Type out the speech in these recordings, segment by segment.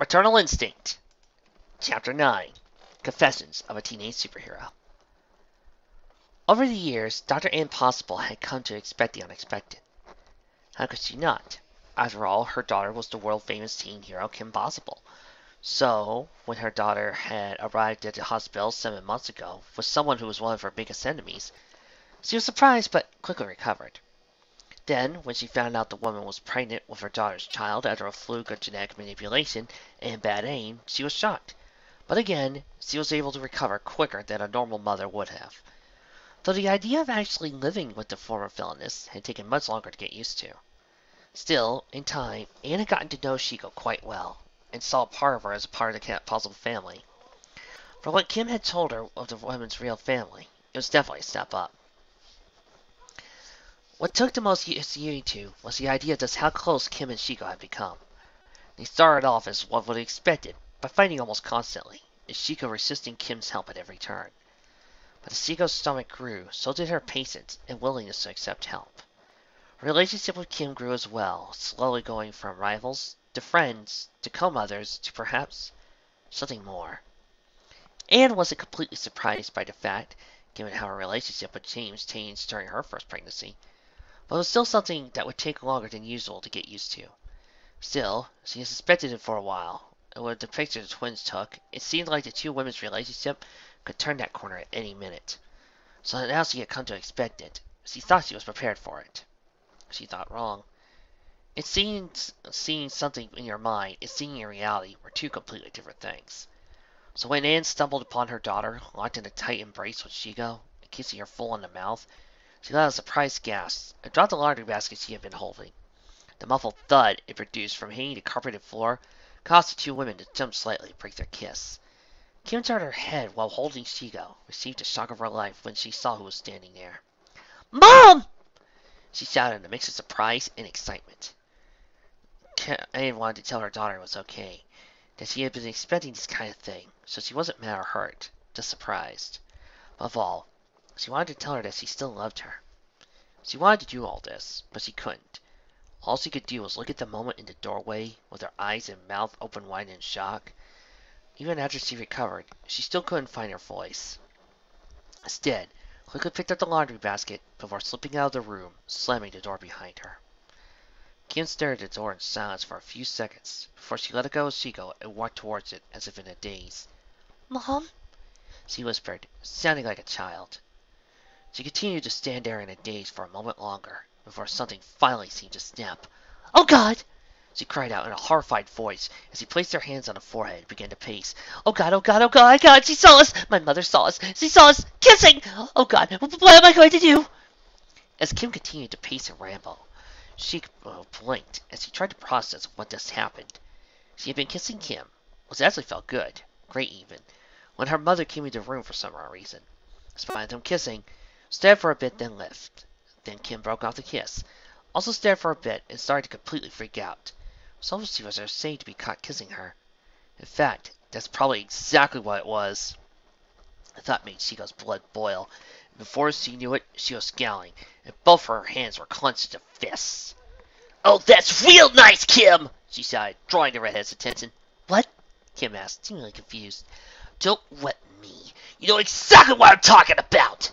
Maternal Instinct, Chapter 9 Confessions of a Teenage Superhero. Over the years, Dr. Ann Possible had come to expect the unexpected. How could she not? After all, her daughter was the world famous teen hero Kim Possible. So, when her daughter had arrived at the hospital seven months ago with someone who was one of her biggest enemies, she was surprised but quickly recovered. Then, when she found out the woman was pregnant with her daughter's child after a fluke of genetic manipulation and bad aim, she was shocked. But again, she was able to recover quicker than a normal mother would have. Though the idea of actually living with the former villainess had taken much longer to get used to. Still, in time, Anne had gotten to know Shego quite well, and saw part of her as a part of the Cat Puzzle family. From what Kim had told her of the woman's real family, it was definitely a step up. What took the most Yui to was the idea of just how close Kim and Shego had become. They started off as one would have expected, by fighting almost constantly, and Shego resisting Kim's help at every turn. But as Shego's stomach grew, so did her patience and willingness to accept help. Her relationship with Kim grew as well, slowly going from rivals to friends to co-mothers to perhaps something more. Anne wasn't completely surprised by the fact, given how her relationship with James changed during her first pregnancy, but it was still something that would take longer than usual to get used to. Still, she had suspected it for a while, and with the picture the twins took, it seemed like the two women's relationship could turn that corner at any minute. So now she had come to expect it. She thought she was prepared for it. She thought wrong. It seems seeing something in your mind and seeing in reality were two completely different things. So when Anne stumbled upon her daughter, locked in a tight embrace with Shego, and kissing her full on the mouth, she let out a surprised gasp and dropped the laundry basket she had been holding. The muffled thud it produced from hitting the carpeted floor caused the two women to jump slightly and break their kiss. Kim turned her head while holding Shego, received a shock of her life when she saw who was standing there. Mom! She shouted in a mix of surprise and excitement. Anne wanted to tell her daughter it was okay, that she had been expecting this kind of thing, so she wasn't mad or hurt, just surprised. Above all, she wanted to tell her that she still loved her. She wanted to do all this, but she couldn't. All she could do was look at the moment in the doorway, with her eyes and mouth open wide in shock. Even after she recovered, she still couldn't find her voice. Instead, quickly picked up the laundry basket before slipping out of the room, slamming the door behind her. Kim stared at the door in silence for a few seconds before she let it go of Shego and walked towards it as if in a daze. Mom? She whispered, sounding like a child. She continued to stand there in a daze for a moment longer, before something finally seemed to snap. Oh God! She cried out in a horrified voice as she placed her hands on her forehead and began to pace. Oh God, oh God, oh God, oh God, she saw us! My mother saw us! She saw us kissing! Oh God, what am I going to do? As Kim continued to pace and ramble, she uh, blinked as she tried to process what just happened. She had been kissing Kim, which actually felt good, great even, when her mother came into the room for some reason. Despite them kissing, stared for a bit, then left. Then Kim broke off the kiss, also stared for a bit, and started to completely freak out. So she was ashamed to be caught kissing her. In fact, that's probably exactly what it was. The thought made Shego's blood boil, before she knew it, she was scowling, and both her hands were clenched into fists. Oh, that's real nice, Kim! she sighed, drawing the redhead's attention. What? Kim asked, seemingly confused. Don't let me. You know exactly what I'm talking about!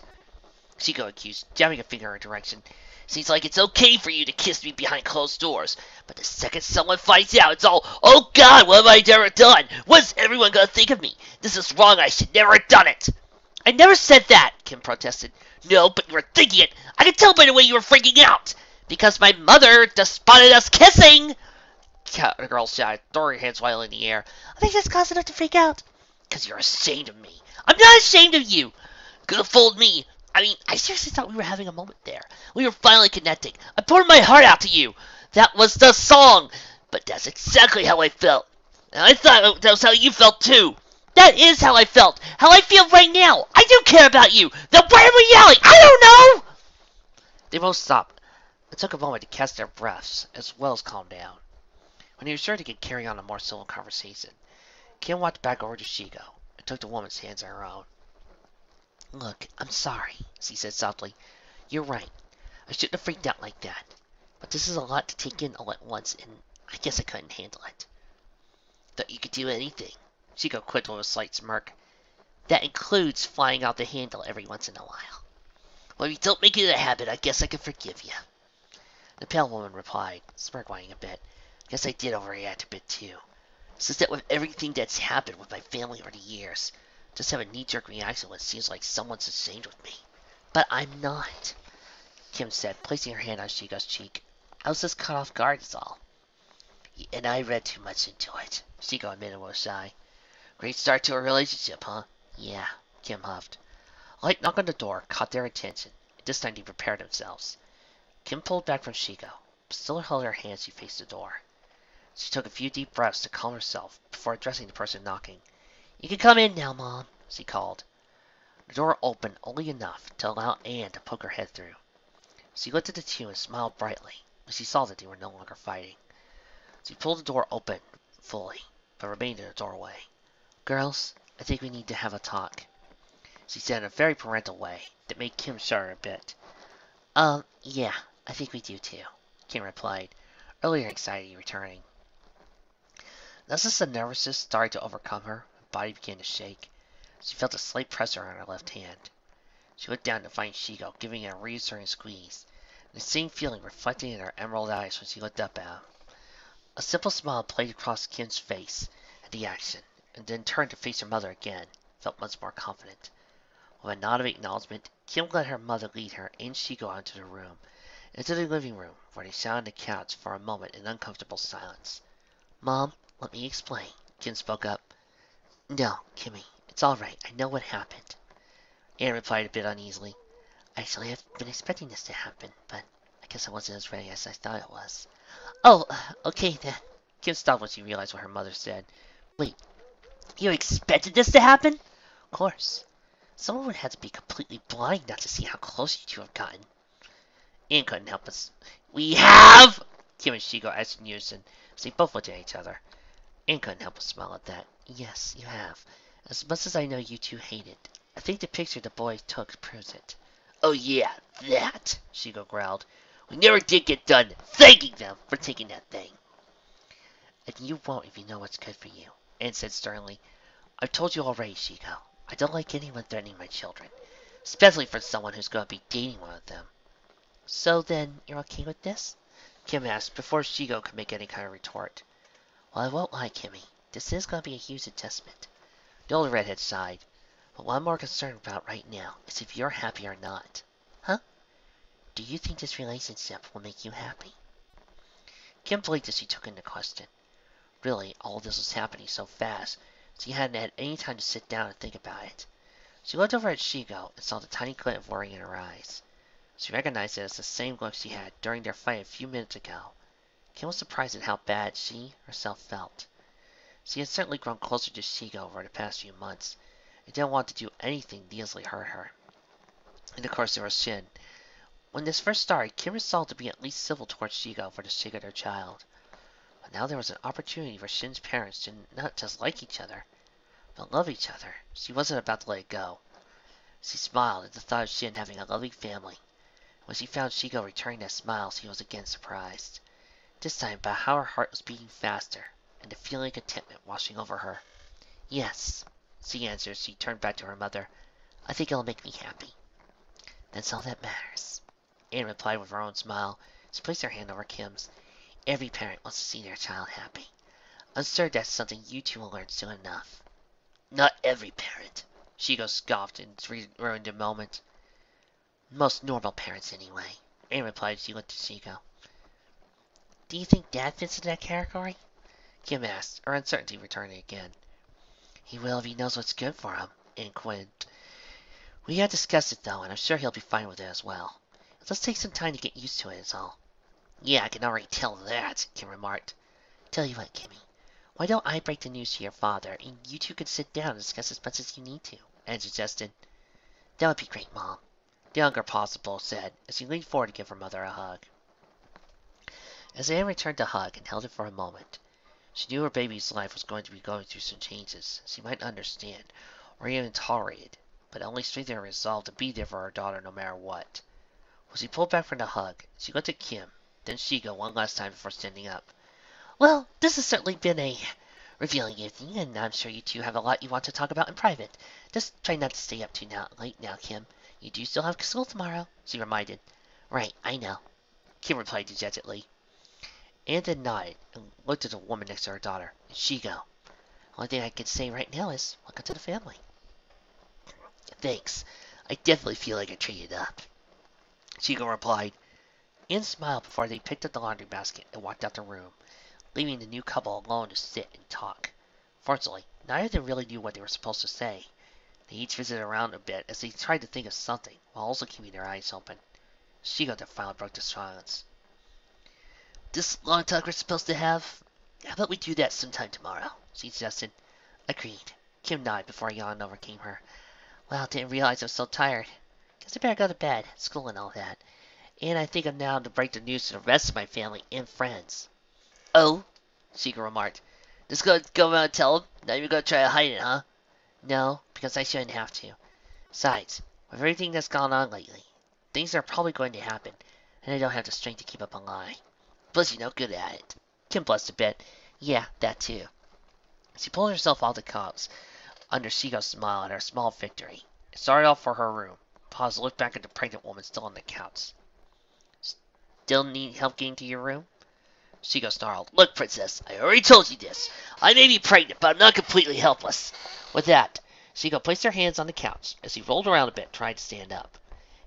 Shego accused, jabbing a finger in her direction. Seems like it's okay for you to kiss me behind closed doors, but the second someone finds out, it's all, oh god, what have I ever done? What's everyone gonna think of me? This is wrong, I should never have done it! I never said that, Kim protested. No, but you were thinking it. I could tell by the way you were freaking out. Because my mother just spotted us kissing! The girl shouted, throwing her hands wildly in the air. I think that's causing enough to freak out. Because you're ashamed of me. I'm not ashamed of you. Have fooled me. I mean, I seriously thought we were having a moment there. We were finally connecting. I poured my heart out to you. That was the song. But that's exactly how I felt. And I thought that was how you felt too. That is how I felt. How I feel right now. I do care about you. Then why are we yelling? I don't know. They both stopped. It took a moment to catch their breaths, as well as calm down. When he was sure to carry on a more civil conversation, Kim walked back over to Shego and took the woman's hands in her own. Look, I'm sorry, she said softly. You're right. I shouldn't have freaked out like that. But this is a lot to take in all at once, and I guess I couldn't handle it. Thought you could do anything. Shego quit with a slight smirk. That includes flying out the handle every once in a while. Well, if you don't make it a habit, I guess I can forgive you. The pale woman replied, smirking a bit. Guess I did overreact a bit too. Since that with everything that's happened with my family over the years, just have a knee-jerk reaction when it seems like someone's ashamed with me. But I'm not, Kim said, placing her hand on Shego's cheek. I was just caught off guard, is all. And I read too much into it, Shego admitted with a sigh. Great start to a relationship, huh? Yeah, Kim huffed. A light knock on the door caught their attention, this time they prepared themselves. Kim pulled back from Shego, but still held her hand as she faced the door. She took a few deep breaths to calm herself before addressing the person knocking. You can come in now, Mom, she called. The door opened only enough to allow Anne to poke her head through. She looked at the two and smiled brightly when she saw that they were no longer fighting. She pulled the door open fully, but remained in the doorway. Girls, I think we need to have a talk. She said in a very parental way that made Kim shudder a bit. Um, yeah, I think we do too, Kim replied, earlier anxiety returning. Just as the nervousness started to overcome her body began to shake. She felt a slight pressure on her left hand. She looked down to find Shego giving it a reassuring squeeze, the same feeling reflecting in her emerald eyes when she looked up at him. A simple smile played across Kim's face at the action, and then turned to face her mother again, felt much more confident. With a nod of acknowledgement, Kim let her mother lead her and Shego out into the room, into the living room, where they sat on the couch for a moment in uncomfortable silence. Mom, let me explain, Kim spoke up. No, Kimmy, it's all right. I know what happened. Anne replied a bit uneasily. Actually, I've been expecting this to happen, but I guess I wasn't as ready as I thought it was. Oh, okay then. Kim stopped when she realized what her mother said. Wait, you expected this to happen? Of course. Someone would have to be completely blind not to see how close you two have gotten. Anne couldn't help us. We have! Kim and Shego asked in unison as they both looked at each other. Anne couldn't help but smile at that. Yes, you have. As much as I know you two hate it, I think the picture the boy took proves it. Oh yeah, that, Shego growled. We never did get done thanking them for taking that thing. And you won't if you know what's good for you, Anne said sternly. I've told you already, Shego. I don't like anyone threatening my children, especially for someone who's going to be dating one of them. So then, you're okay with this? Kim asked before Shego could make any kind of retort. Well, I won't lie, Kimmy. This is going to be a huge adjustment. The older redhead sighed. But what I'm more concerned about right now is if you're happy or not. Huh? Do you think this relationship will make you happy? Kim blinked as she took in the question. Really, all this was happening so fast, she hadn't had any time to sit down and think about it. She looked over at Shego and saw the tiny glint of worry in her eyes. She recognized it as the same look she had during their fight a few minutes ago. Kim was surprised at how bad she herself felt. She had certainly grown closer to Shego over the past few months, and didn't want to do anything to easily hurt her. And of course there was Shin. When this first started, Kim resolved to be at least civil towards Shego for the sake of their child. But now there was an opportunity for Shin's parents to not just like each other, but love each other. She wasn't about to let it go. She smiled at the thought of Shin having a loving family. When she found Shego returning that smile, she was again surprised. This time by how her heart was beating faster, and the feeling of contentment washing over her. Yes, she answered as she turned back to her mother. I think it'll make me happy. That's all that matters. Anne replied with her own smile. She placed her hand over Kim's. Every parent wants to see their child happy. I'm sure that's something you two will learn soon enough. Not every parent. Shego scoffed and ruined a moment. Most normal parents, anyway. Anne replied as she looked at Shego. Do you think Dad fits into that category? Kim asked, her uncertainty returning again. He will if he knows what's good for him, Anne quinned. We have discussed it, though, and I'm sure he'll be fine with it as well. It'll just take some time to get used to it, it, is all. Yeah, I can already tell that, Kim remarked. Tell you what, Kimmy. Why don't I break the news to your father, and you two can sit down and discuss as much as you need to, Anne suggested. That would be great, Mom. The younger possible said, as she leaned forward to give her mother a hug. As Anne returned the hug and held it for a moment, she knew her baby's life was going to be going through some changes she might understand or even tolerate, but only strengthened her resolve to be there for her daughter no matter what. When she pulled back from the hug, she looked at Kim, then Shego one last time before standing up. Well, this has certainly been a revealing evening, and I'm sure you two have a lot you want to talk about in private. Just try not to stay up too now, late now, Kim. You do still have school tomorrow, she reminded. Right, I know. Kim replied dejectedly. Then nodded and looked at the woman next to her daughter. And she go. Only thing I can say right now is welcome to the family. Thanks. I definitely feel like I traded up. Shego replied. Anne smiled before they picked up the laundry basket and walked out the room, leaving the new couple alone to sit and talk. Fortunately, neither of them really knew what they were supposed to say. They each visited around a bit as they tried to think of something, while also keeping their eyes open. Shego then finally broke the silence. This long talk we're supposed to have? How about we do that sometime tomorrow? She suggested. Agreed. Kim nodded before a yawn overcame her. Well, didn't realize I was so tired. Guess I better go to bed, school and all that. And I think I'm now to break the news to the rest of my family and friends. Oh, Shego remarked. Just gonna go around and tell them? Now you're gonna try to hide it, huh? No, because I shouldn't have to. Besides, with everything that's gone on lately, things are probably going to happen, and I don't have the strength to keep up a lie. Plus, you're no good at it. Kim blushed a bit. Yeah, that too. She pulled herself off the cups under Shego's smile at her small victory. It started off for her room. Paused looked back at the pregnant woman still on the couch. Still need help getting to your room? Shego snarled. Look, princess, I already told you this. I may be pregnant, but I'm not completely helpless. With that, Shego placed her hands on the couch as he rolled around a bit, trying to stand up.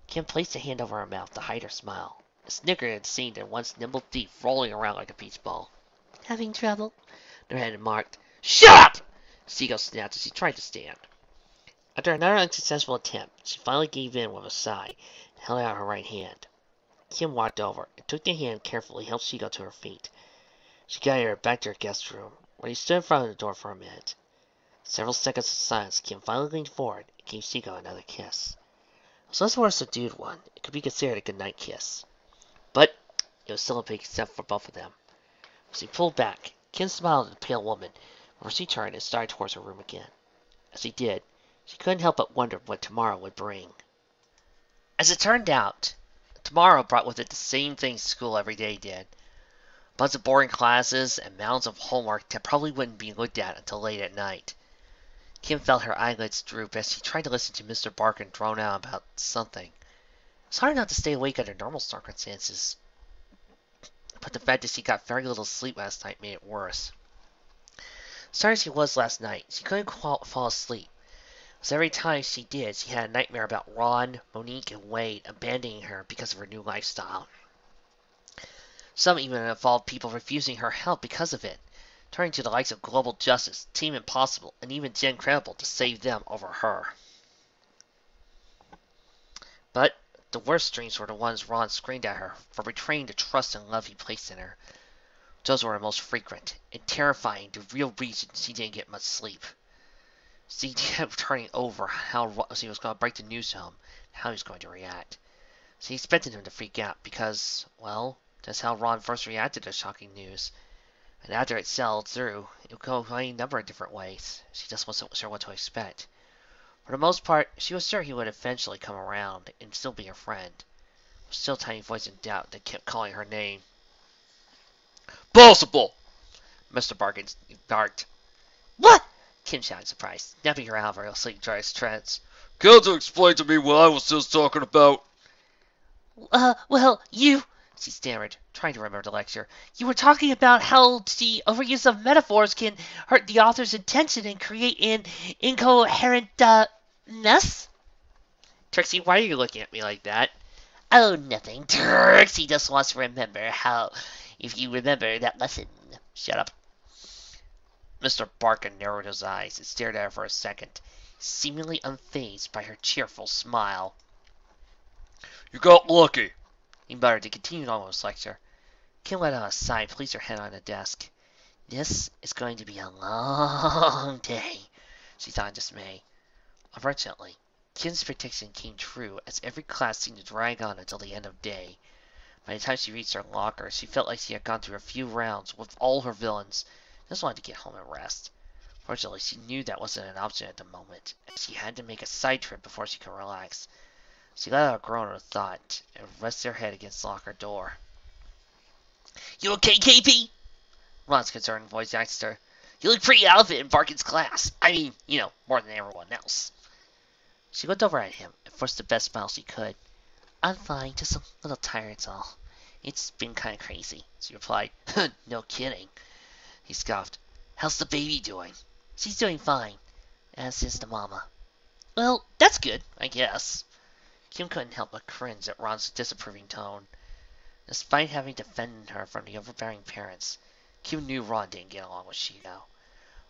Kim placed a hand over her mouth to hide her smile. Snicker had seen their once nimble thief rolling around like a beach ball. Having trouble? Their had marked. Shut up! Shego snapped as he tried to stand. After another unsuccessful attempt, she finally gave in with a sigh and held out her right hand. Kim walked over and took the hand carefully, helped Shego to her feet. She guided her back to her guest room, where he stood in front of the door for a minute. Several seconds of silence, Kim finally leaned forward and gave Shego another kiss. It was less of a subdued one. It could be considered a goodnight kiss. A big step for both of them. As he pulled back, Kim smiled at the pale woman she turned and started towards her room again. As he did, she couldn't help but wonder what tomorrow would bring. As it turned out, tomorrow brought with it the same things school every day did. Bunch of boring classes and mounds of homework that probably wouldn't be looked at until late at night. Kim felt her eyelids droop as she tried to listen to Mr. Barkin drone out about something. It's hard not to stay awake under normal circumstances, but the fact that she got very little sleep last night made it worse. Sorry as she was last night, she couldn't fall asleep. So every time she did, she had a nightmare about Ron, Monique, and Wade abandoning her because of her new lifestyle. Some even involved people refusing her help because of it, turning to the likes of Global Justice, Team Impossible, and even Jen Credible to save them over her. But the worst dreams were the ones Ron screamed at her for betraying the trust and love he placed in her. Those were most frequent and terrifying, the real reason she didn't get much sleep. She kept turning over how she was going to break the news to him, how he was going to react. She expected him to freak out because, well, that's how Ron first reacted to shocking news. And after it settled through, it would go any number of different ways. She just wasn't sure what to expect. For the most part, she was sure he would eventually come around and still be her friend. Still tiny voice in doubt that kept calling her name. Possible! Mr. Barkin barked. What? Kim shouted surprised, snapping her out of her sleep dry trance. Can't you explain to me what I was just talking about? Uh, well, you, she stammered, trying to remember the lecture. You were talking about how the overuse of metaphors can hurt the author's intention and create an incoherentness? Trixie, why are you looking at me like that? Oh, nothing. Trixie just wants to remember how, if you remember that lesson. Shut up. Mr. Barkin narrowed his eyes and stared at her for a second, seemingly unfazed by her cheerful smile. You got lucky, he muttered to continue on with his lecture. Kim let out a sigh and placed her head on the desk. This is going to be a long day, she thought in dismay. Unfortunately, Kim's prediction came true as every class seemed to drag on until the end of day. By the time she reached her locker, she felt like she had gone through a few rounds with all her villains just wanted to get home and rest. Fortunately, she knew that wasn't an option at the moment, and she had to make a side trip before she could relax. She let out a groan of thought and rested her head against the locker door. You okay, KP? Ron's concerned voice asked her. You look pretty out of it in Barkin's class. I mean, you know, more than everyone else. She looked over at him and forced the best smile she could. I'm fine, just a little tired, it's all. It's been kind of crazy, she replied. no kidding. He scoffed. How's the baby doing? She's doing fine, as is the mama. Well, that's good, I guess. Kim couldn't help but cringe at Ron's disapproving tone. Despite having defended her from the overbearing parents, Kim knew Ron didn't get along with Shego.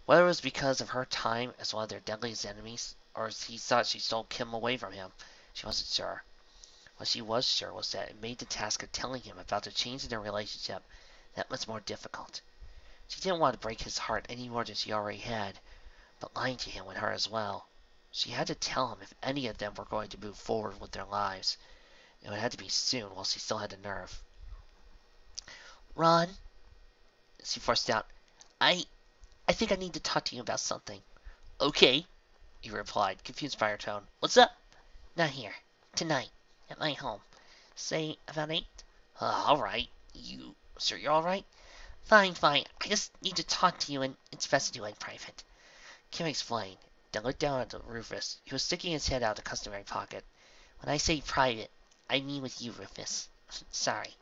Whether it was because of her time as one of their deadliest enemies, or he thought she stole Kim away from him, she wasn't sure. What she was sure was that it made the task of telling him about the change in their relationship that much more difficult. She didn't want to break his heart any more than she already had, but lying to him would hurt as well. She had to tell him if any of them were going to move forward with their lives. It would have to be soon while she still had the nerve. Ron, she forced out, I, I think I need to talk to you about something. Okay, he replied, confused by her tone. What's up? Not here. Tonight. At my home. Say about eight? Uh, alright. You sir, you're alright? Fine, fine. I just need to talk to you and it's best to do it in private. Kim explained, then looked down at Rufus. He was sticking his head out of the customary pocket. When I say private, I mean with you, Rufus. Sorry.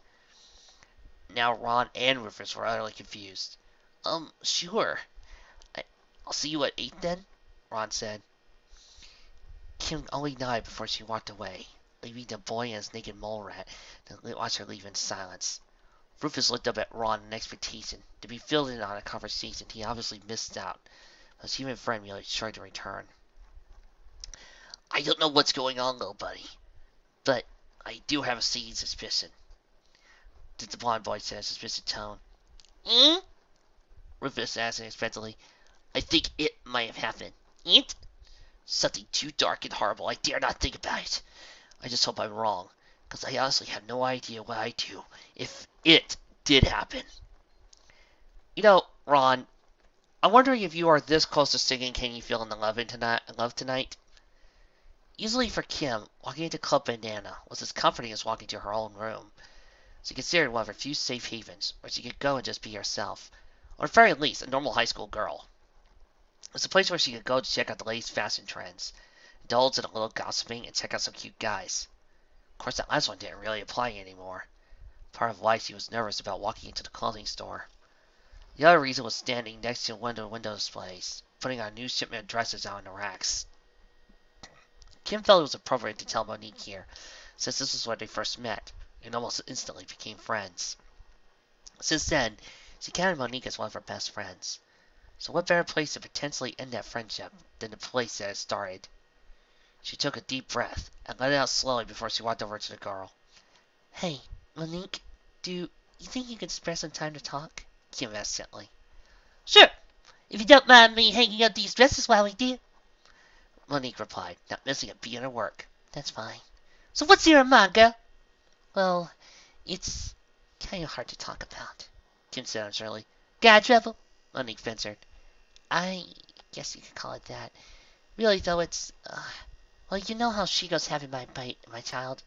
Now Ron and Rufus were utterly confused. Um, sure. I, I'll see you at 8 then, Ron said. Kim only nodded before she walked away, leaving the boy and his naked mole rat to watch her leave in silence. Rufus looked up at Ron in expectation to be filled in on a conversation he obviously missed out. His human friend merely tried to return. I don't know what's going on, little buddy, but I do have a sneaking suspicion. Did the blond boy say in a suspicious tone. Hmm? Rufus asked unexpectedly. I think it might have happened. It? Something too dark and horrible. I dare not think about it. I just hope I'm wrong, because I honestly have no idea what I'd do if it did happen. You know, Ron, I'm wondering if you are this close to singing Can You Feel in the Love tonight love tonight? Usually for Kim, walking into Club Banana was as comforting as walking to her own room. She considered one of her few safe havens where she could go and just be herself, or at very least a normal high school girl. Was a place where she could go to check out the latest fashion trends, indulge in a little gossiping, and check out some cute guys. Of course, that last one didn't really apply anymore. Part of why she was nervous about walking into the clothing store. The other reason was standing next to one of the window displays, putting our new shipment of dresses out on the racks. Kim felt it was appropriate to tell Monique here, since this was where they first met, and almost instantly became friends. Since then, she counted Monique as one of her best friends. So what better place to potentially end that friendship than the place that it started? She took a deep breath and let it out slowly before she walked over to the girl. Hey, Monique, do you think you could spare some time to talk? Kim asked gently. Sure, if you don't mind me hanging up these dresses while we do. Monique replied, not missing a beat in her work. That's fine. So what's your girl? Well, it's kind of hard to talk about, Kim said uncertainly. Got trouble? Monique ventured. I guess you could call it that. Really, though, it's, uh, well, you know how Shego's having my bite, my child?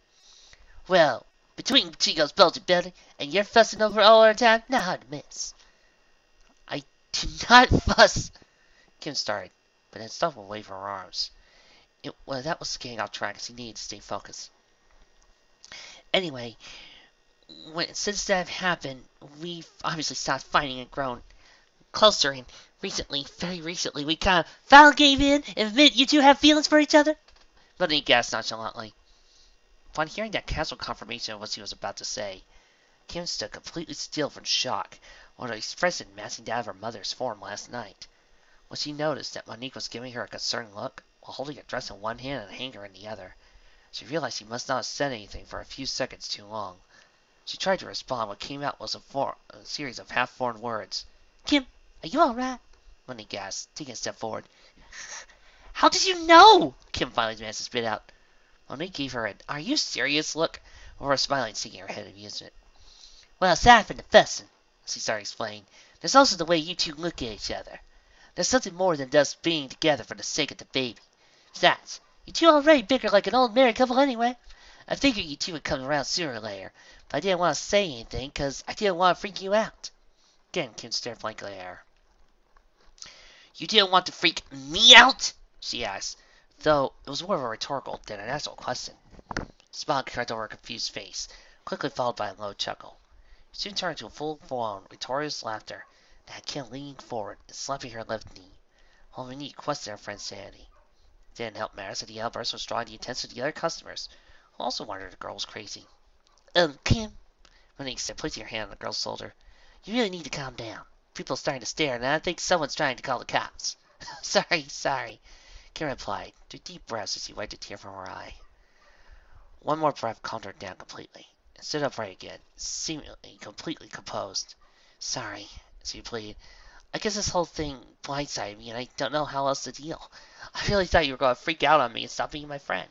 Well, between Shego's bulgy belly and your fussing over all our time, not hard to miss. I do not fuss, Kim started, but then stopped and waved her arms. It, well, that was getting off track, as he needed to stay focused. Anyway, when, since that happened, we've obviously stopped fighting and grown closer, and recently, very recently, we kind of finally gave in and admit you two have feelings for each other. But he gasped nonchalantly. Upon hearing that casual confirmation of what he was about to say, Kim stood completely still from shock, while the expression massing down her mother's form last night. When she noticed that Monique was giving her a concerned look, while holding a dress in one hand and a hanger in the other, she realized she must not have said anything for a few seconds too long. She tried to respond. What came out was a, for- a series of half-formed words. Kim, are you all right? Monique gasped, taking a step forward. How did you know? Kim finally managed to spit out. Monique gave her an "Are you serious?" look, before smiling, shaking her head in amusement. Well, aside from the fussing, she started explaining, there's also the way you two look at each other. There's something more than just being together for the sake of the baby. Besides, you two already bicker like an old married couple anyway. I figured you two would come around sooner or later, but I didn't want to say anything because I didn't want to freak you out. Again, Kim stared blankly at her. You didn't want to freak me out? she asked, though it was more of a rhetorical than an actual question. A smile crept over her confused face, quickly followed by a low chuckle. She soon turned to a full-blown, rhetorical laughter that had Kim leaning forward and slapping her left knee, while Monique questioned her friend's sanity. It didn't help matters that the outburst was drawing the attention of the other customers, who also wondered if the girl was crazy. Um, Kim, Monique said, placing her hand on the girl's shoulder, you really need to calm down. People starting to stare, and I think someone's trying to call the cops. sorry, sorry, Kim replied, took deep breaths as he wiped a tear from her eye. One more breath calmed her down completely, and stood upright again, seemingly completely composed. Sorry, she pleaded. I guess this whole thing blindsided me, and I don't know how else to deal. I really thought you were going to freak out on me and stop being my friend.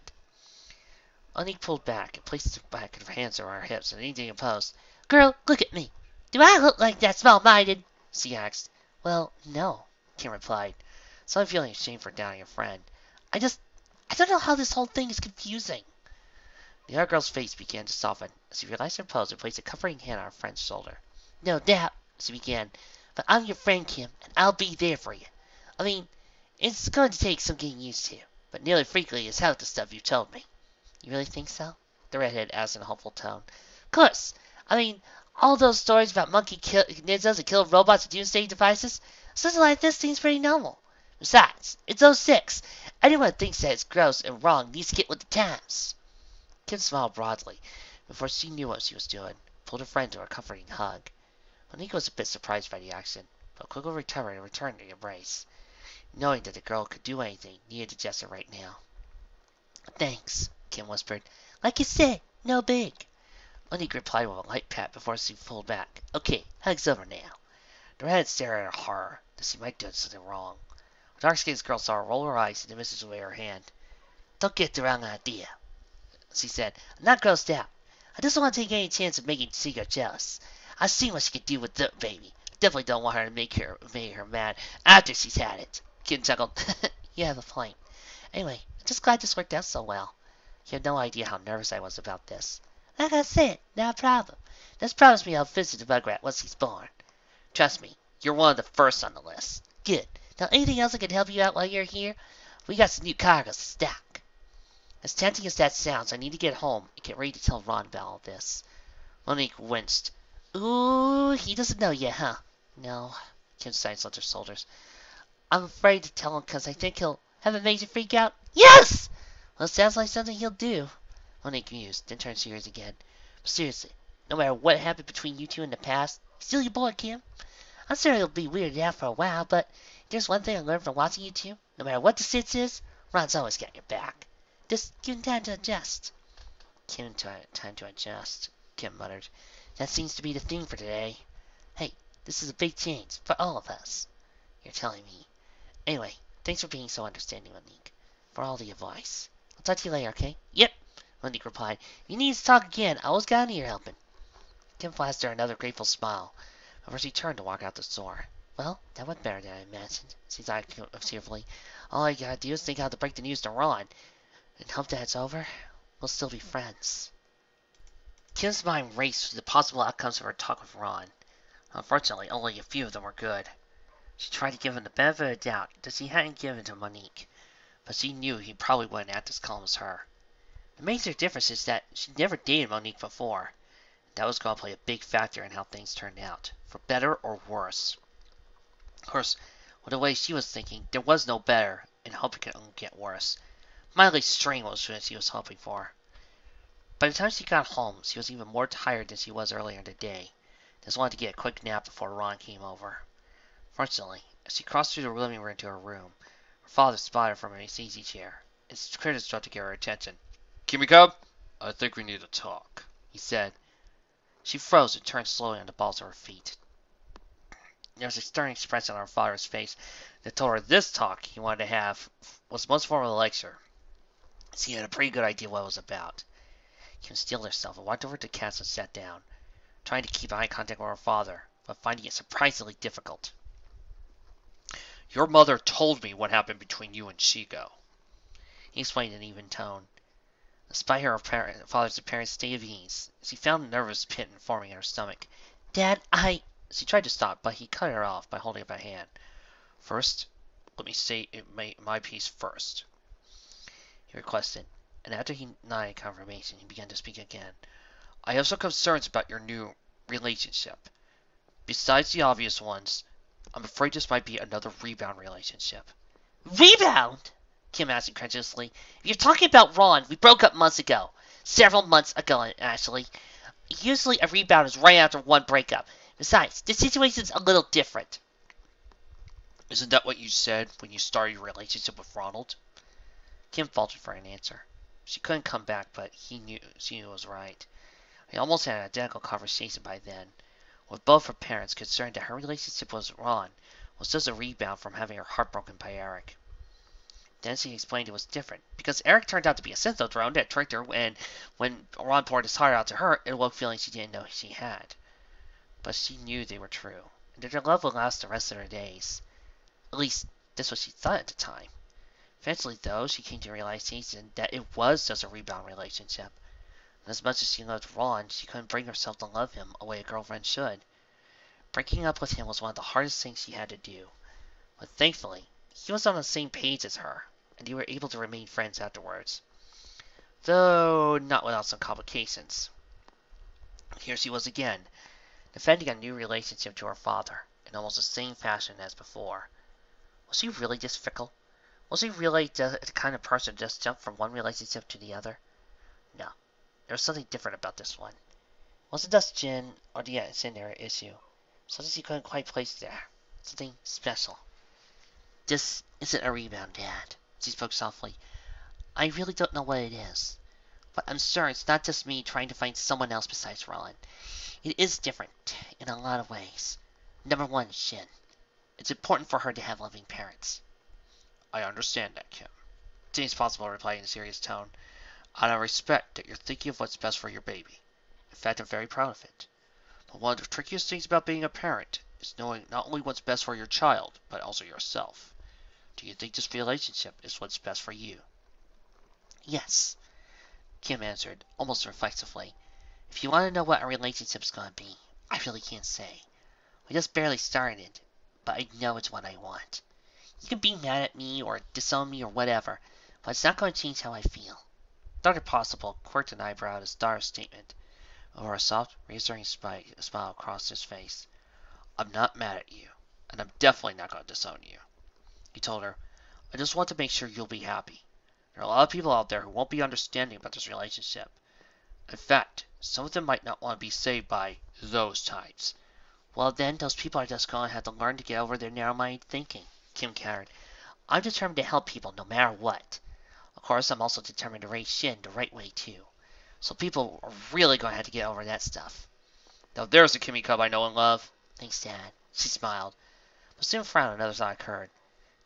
Monique pulled back and placed the back of her hands around her hips and anything opposed. Girl, look at me. Do I look like that small-minded? She asked. Well, no, Kim replied, "So I'm feeling ashamed for doubting her friend. I just, I don't know how this whole thing is confusing. The other girl's face began to soften as she realized her pose and placed a comforting hand on her friend's shoulder. No doubt, she began, but I'm your friend, Kim, and I'll be there for you. I mean, it's going to take some getting used to, but nearly frequently is half the stuff you told me. You really think so? The redhead asked in a hopeful tone. Course. I mean, all those stories about monkey kill ninjas that kill robots with doomsday devices, something like this seems pretty normal. Besides, it's 06. Anyone who thinks that it's gross and wrong needs to get with the times. Kim smiled broadly before she knew what she was doing, pulled her friend to a comforting hug. Monique was a bit surprised by the action, but quickly recovered and returned to the embrace, knowing that the girl could do anything needed to gesture right now. Thanks, Kim whispered. Like you said, no big. Monique replied with a light pat before she pulled back. Okay, hug's over now. The redhead stared at her horror that she might do something wrong. The dark-skinned girl saw her roll her eyes and dismiss away her hand. Don't get the wrong idea, she said. I'm not grossed out. I just don't want to take any chance of making Shego jealous. I've seen what she can do with the baby. Definitely don't want her to make her make her mad after she's had it. Kim chuckled. you have a point. Anyway, I'm just glad this worked out so well. You have no idea how nervous I was about this. Like I said, no problem. Just promise me I'll visit the Rugrat once he's born. Trust me, you're one of the first on the list. Good. Now, anything else I can help you out while you're here? We got some new cargoes to. As tempting as that sounds, I need to get home and get ready to tell Ron about all this. Monique winced. Ooh, he doesn't know yet, huh? No. Kim sighed on her shoulders. I'm afraid to tell him because I think he'll have a major freak out. Yes! Well, it sounds like something he'll do. Monique mused, then turned serious again. But seriously, no matter what happened between you two in the past, still your boy, Kim. I'm sure he'll be weirded out for a while, but there's one thing I learned from watching you two. No matter what the sits is, Ron's always got your back. Just give him time to adjust. Kim time to adjust, Kim muttered. That seems to be the theme for today. Hey, this is a big change for all of us. You're telling me. Anyway, thanks for being so understanding, Monique. For all the advice. I'll talk to you later, okay? Yep, Monique replied. You need to talk again, I always got an ear helping. Kim flashed her another grateful smile before she turned to walk out the store. Well, that went better than I imagined, she thought cheerfully. All I gotta do is think how to break the news to Ron, and hope that it's over. We'll still be friends. Kim's mind raced through the possible outcomes of her talk with Ron. Unfortunately, only a few of them were good. She tried to give him the benefit of doubt that she hadn't given to Monique, but she knew he probably wouldn't act as calm as her. The major difference is that she'd never dated Monique before. That was going to play a big factor in how things turned out, for better or worse. Of course, with the way she was thinking, there was no better, and hope it could only get worse. Mildly strained was what she was hoping for. By the time she got home, she was even more tired than she was earlier in the day. Just wanted to get a quick nap before Ron came over. Fortunately, as she crossed through the living room to her room, her father spotted her from his easy chair his throat to get her attention. Kimmy Cub, I think we need to talk, he said. She froze and turned slowly on the balls of her feet. There was a stern expression on her father's face that told her this talk he wanted to have was most form of a lecture. She had a pretty good idea what it was about. Kim steeled herself and walked over to Cass and sat down, trying to keep eye contact with her father, but finding it surprisingly difficult. Your mother told me what happened between you and Shego. He explained in an even tone. Despite her father's apparent state of ease, she found a nervous pit forming in her stomach. Dad, I. She tried to stop, but he cut her off by holding up a hand. First, let me say it my, my piece first. He requested, and after he nodded confirmation, he began to speak again. I have some concerns about your new relationship. Besides the obvious ones, I'm afraid this might be another rebound relationship. Rebound? Kim asked incredulously. If you're talking about Ron, we broke up months ago. Several months ago, actually. Usually a rebound is right after one breakup. Besides, the situation's a little different. Isn't that what you said when you started your relationship with Ronald? Kim faltered for an answer. She couldn't come back, but he knew she knew it was right. They almost had an identical conversation by then, with both her parents concerned that her relationship with Ron was just a rebound from having her heart broken by Eric. Then she explained it was different, because Eric turned out to be a syntho drone that tricked her, and when Ron poured his heart out to her, it awoke feelings she didn't know she had. But she knew they were true, and that their love would last the rest of their days. At least, that's what she thought at the time. Eventually, though, she came to realization that it was just a rebound relationship. And as much as she loved Ron, she couldn't bring herself to love him the way a girlfriend should. Breaking up with him was one of the hardest things she had to do. But thankfully, he was on the same page as her, and they were able to remain friends afterwards. Though not without some complications. Here she was again, defending a new relationship to her father, in almost the same fashion as before. Was he really just fickle? Was he really the kind of person to just jump from one relationship to the other? No, there was something different about this one. It wasn't just Jin or the incendiary issue. Something she couldn't quite place there. Something special. This isn't a rebound, Dad. She spoke softly. I really don't know what it is. But I'm sure it's not just me trying to find someone else besides Roland. It is different in a lot of ways. Number one, Shin. It's important for her to have loving parents. I understand that, Kim. James Possible replied in a serious tone. And I respect that you're thinking of what's best for your baby. In fact, I'm very proud of it. But one of the trickiest things about being a parent is knowing not only what's best for your child, but also yourself. Do you think this relationship is what's best for you? Yes, Kim answered, almost reflexively. If you want to know what our relationship's going to be, I really can't say. We just barely started, but I know it's what I want. You can be mad at me or disown me or whatever, but it's not going to change how I feel. Dr. Possible quirked an eyebrow at his daughter's statement. Over a soft, reassuring smile crossed his face. I'm not mad at you, and I'm definitely not going to disown you. He told her, I just want to make sure you'll be happy. There are a lot of people out there who won't be understanding about this relationship. In fact, some of them might not want to be saved by those types. Well, then, those people are just going to have to learn to get over their narrow-minded thinking. Kim countered. I'm determined to help people no matter what. Of course, I'm also determined to raise Shin the right way, too. So people are really going to have to get over that stuff. Now there's the Kimmy Cub I know and love. Thanks, Dad. She smiled. But soon frown frowned another thought occurred.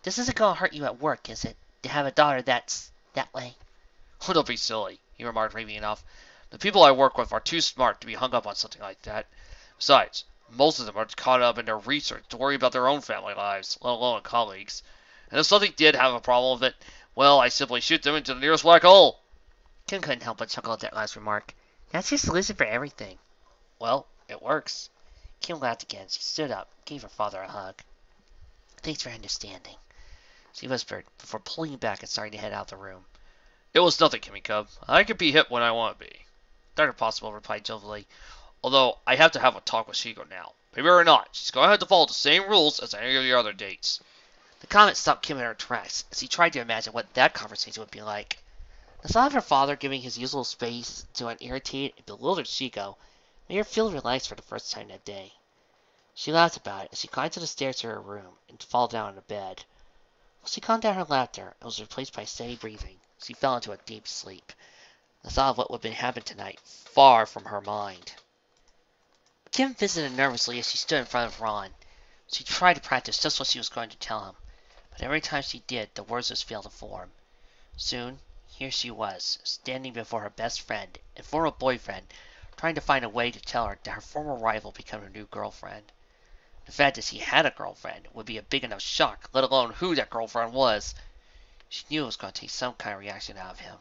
This isn't going to hurt you at work, is it? To have a daughter that's that way? Oh, don't be silly, he remarked, raving enough. The people I work with are too smart to be hung up on something like that. Besides, most of them are caught up in their research to worry about their own family lives, let alone colleagues. And if something did have a problem with it, well, I simply shoot them into the nearest black hole. Kim couldn't help but chuckle at that last remark. That's your solution for everything. Well, it works. Kim laughed again. She stood up, gave her father a hug. Thanks for understanding, she whispered, before pulling back and starting to head out of the room. It was nothing, Kimmy Cub. I can be hip when I want to be. Dr. Possible replied jovially. Although I have to have a talk with Shego now. Maybe or not, she's going to have to follow the same rules as any of your other dates. The comment stopped Kim in her tracks as he tried to imagine what that conversation would be like. The thought of her father giving his usual space to an irritated and bewildered Shego made her feel relaxed for the first time that day. She laughed about it as she climbed to the stairs to her room and fell down on the bed. She calmed down her laughter and was replaced by steady breathing, she fell into a deep sleep. The thought of what would happen tonight far from her mind. Kim visited nervously as she stood in front of Ron. She tried to practice just what she was going to tell him, but every time she did, the words just failed to form. Soon, here she was, standing before her best friend and former boyfriend, trying to find a way to tell her that her former rival became her new girlfriend. The fact that she had a girlfriend would be a big enough shock, let alone who that girlfriend was. She knew it was going to take some kind of reaction out of him.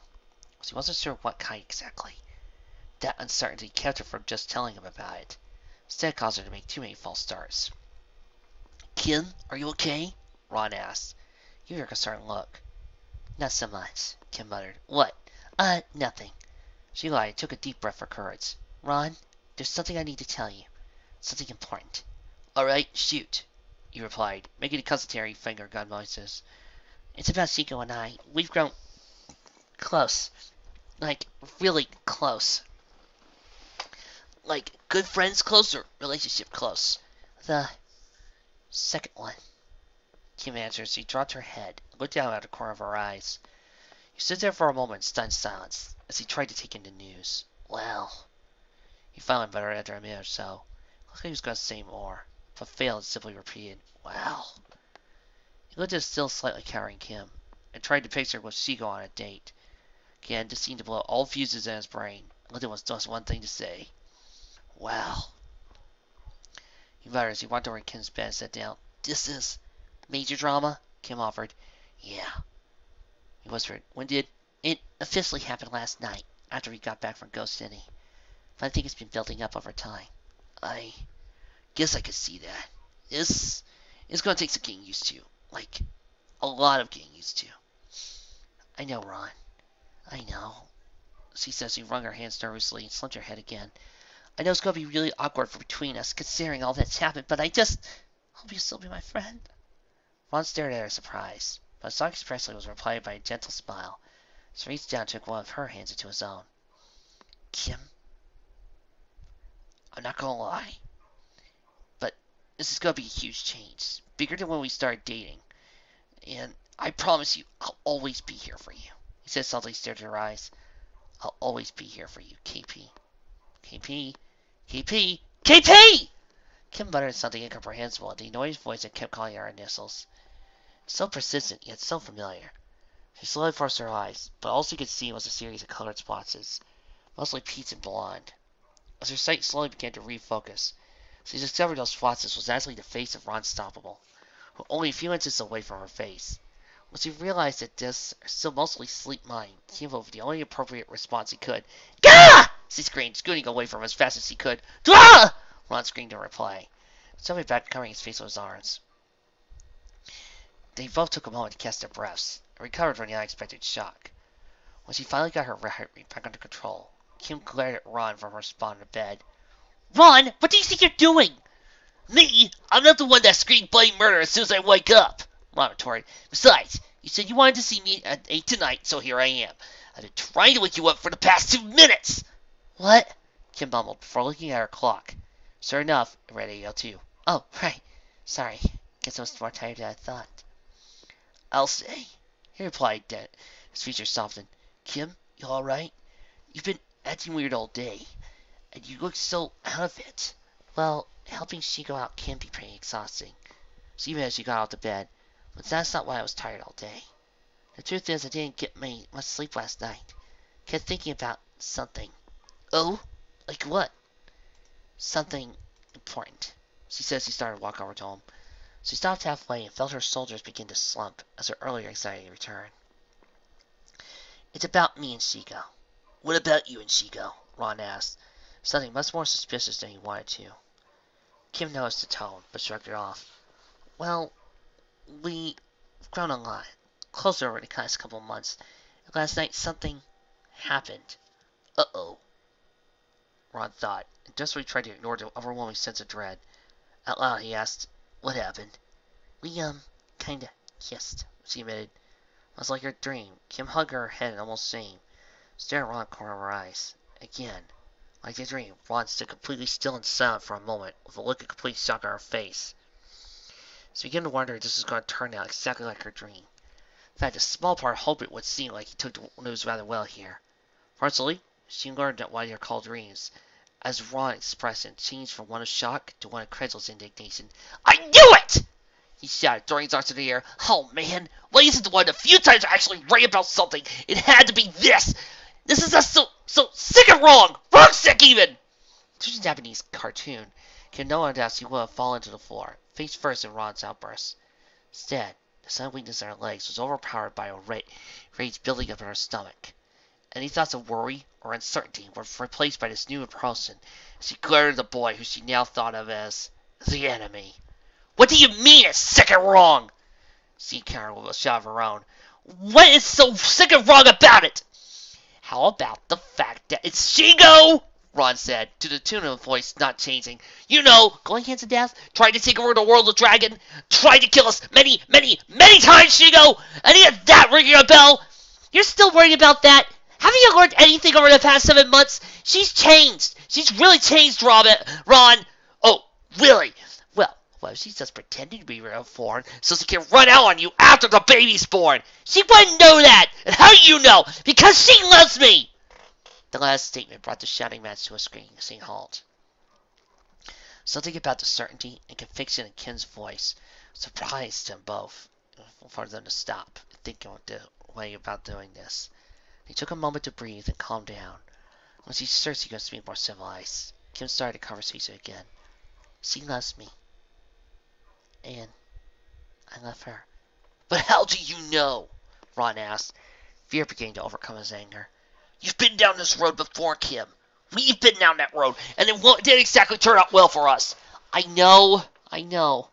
She wasn't sure what kind exactly. That uncertainty kept her from just telling him about it. Instead, caused her to make too many false starts. Kim, are you okay? Ron asked. Give her a concerned look. Not so much, Kim muttered. What? Uh, nothing. She lied and took a deep breath for courage. Ron, there's something I need to tell you. Something important. All right, shoot, he replied, making a customary finger gun noises. It's about Shego and I. We've grown close. Like, really close. Like, good friends close or relationship close? The second one. Kim answered as she dropped her head and looked down at the corner of her eyes. He stood there for a moment in stunned silence as he tried to take in the news. Well, he finally muttered after a minute or so. Looked like he was going to say more, but failed simply repeated, Well. He looked at still slightly cowering Kim and tried to picture with Shego on a date. Again, this seemed to blow all fuses in his brain. Lyndon was just one thing to say. Well. He muttered as he walked over to Kim's bed and sat down. This is major drama? Kim offered. Yeah. He whispered. When did it officially happen last night, after we got back from Ghost City. But I think it's been building up over time. I guess I could see that. It's it's gonna take some getting used to. Like a lot of getting used to. I know, Ron. I know. She says she wrung her hands nervously and slumped her head again. I know it's gonna be really awkward for between us, considering all that's happened, but I just hope you'll still be my friend. Ron stared at her surprised, but saw expressly was replied by a gentle smile. He reached down and took one of her hands into his own. Kim, I'm not gonna lie, this is gonna be a huge change, bigger than when we started dating. And I promise you, I'll always be here for you. He said softly, stared at her eyes. I'll always be here for you, KP. KP, KP, KP! Kim muttered something incomprehensible at the annoying voice that kept calling her initials. So persistent, yet so familiar. She slowly forced her eyes, but all she could see was a series of colored splotches, mostly peach and blonde. As her sight slowly began to refocus, she discovered those splotches was actually the face of Ron Stoppable, who only a few inches away from her face. When she realized that this, still mostly sleep mind, came up with the only appropriate response he could. Gah! She screamed, scooting away from him as fast as he could. Gah! Ron screamed in reply, suddenly back covering his face with his arms. They both took a moment to catch their breaths and recovered from the unexpected shock. When she finally got her heart rate back under control, Kim glared at Ron from her spot in the bed. Ron, what do you think you're doing? Me? I'm not the one that screamed bloody murder as soon as I wake up, retorted. Besides, you said you wanted to see me at 8 tonight, so here I am. I've been trying to wake you up for the past two minutes! What? Kim mumbled before looking at her clock. Sure enough, it read 8.02. Oh, right. Sorry. Guess I was more tired than I thought. I'll say, he replied, dead, his features softened. Kim, you all right? You've been acting weird all day, and you look so out of it. Well, helping Shego out can be pretty exhausting. So even as she got out of bed, but that's not why I was tired all day. The truth is, I didn't get many much sleep last night. Kept thinking about something. Oh, like what? Something important. She says she started to walk over to him. She stopped halfway and felt her shoulders begin to slump as her earlier anxiety returned. It's about me and Shego. What about you and Shego? Ron asked, something much more suspicious than he wanted to. Kim noticed the tone, but shrugged it off. Well, we've grown a lot. Closer over the past couple of months. Last night something happened. Uh-oh. Ron thought, and desperately tried to ignore the overwhelming sense of dread. Out loud, he asked, What happened? We, um, kinda kissed, she admitted. It was like a dream. Kim hugged her head and almost screamed, staring at Ron corner of her eyes. Again, like a dream, Ron stood completely still and silent for a moment, with a look of complete shock on her face. She began to wonder if this was going to turn out exactly like her dream. In fact, a small part hoped it would seem like he took the news rather well here. Personally, she learned that what he called dreams, as Ron expressed it, changed from one of shock to one of incredulous indignation. I knew it! He shouted, throwing his arms in the air. Oh man, why isn't the one the few times I actually right about something? It had to be this! This is a so, so sick and wrong! Wrong sick even! Was a Japanese cartoon. Kim no one doubts he would have fallen to the floor, face first in Ron's outburst. Instead, the sudden weakness in her legs was overpowered by a rage building up in her stomach. Any thoughts of worry or uncertainty were replaced by this new impulsion as she glared at the boy who she now thought of as the enemy. What do you mean it's sick and wrong? She Karen with a shout of her own. What is so sick and wrong about it? How about the fact that it's Shego? Ron said, to the tune of a voice not changing. You know, going hands to death, trying to take over the world of Dragon, tried to kill us many, many, many times, Shego! Any of that ringing a bell? You're still worried about that? Haven't you learned anything over the past seven months? She's changed. She's really changed, Robin. Ron. Oh, really? Well, she's just pretending to be real foreign so she can run out on you after the baby's born. She wouldn't know that. And how do you know? Because she loves me. The last statement brought the shouting match to a screaming halt. Something about the certainty and conviction in Ken's voice surprised them both for them to stop and think the way about doing this. He took a moment to breathe and calm down. Once he started to be more civilized, Kim started the conversation again. She loves me. And I love her. But how do you know? Ron asked, fear beginning to overcome his anger. You've been down this road before, Kim. We've been down that road, and it didn't exactly turn out well for us. I know, I know.